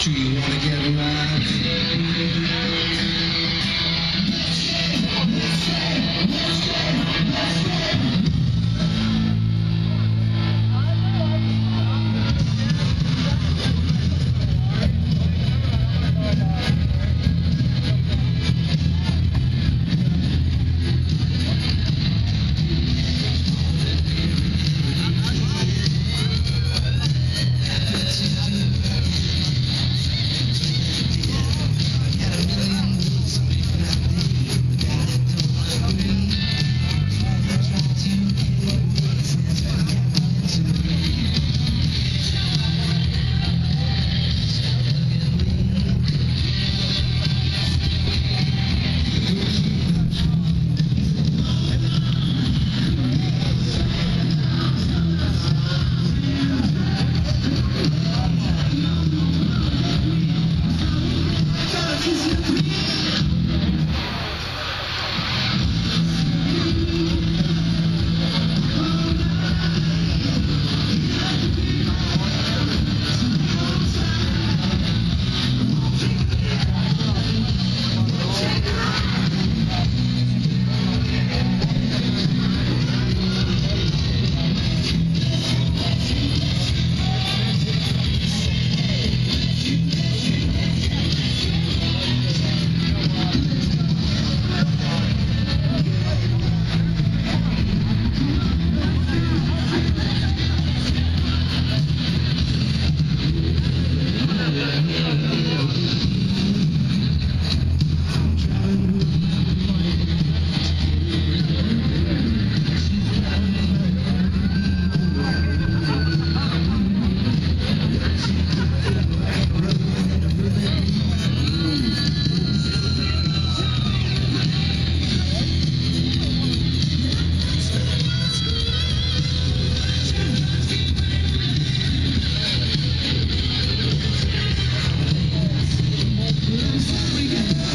Do you wanna get mad?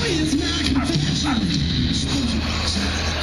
It's not confession.